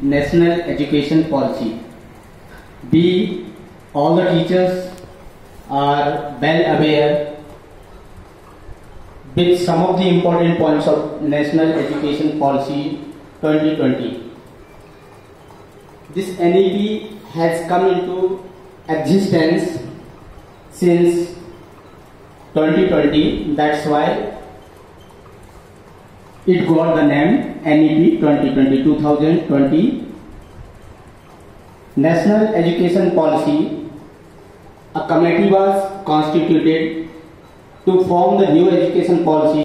National Education Policy. B. All the teachers are well aware with some of the important points of National Education Policy 2020. This NEP has come into existence since 2020. That's why it got the name NEP 2020 2020 National Education Policy. A committee was constituted to form the new education policy